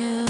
you.